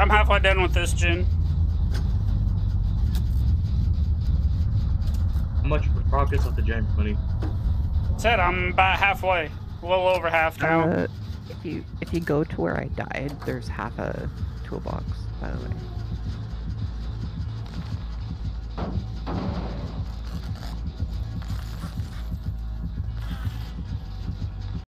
I'm halfway done with this, gin. How much progress with the gin, money? Said I'm about halfway. A little over half uh, now. Uh, if you if you go to where I died, there's half a toolbox, by the way.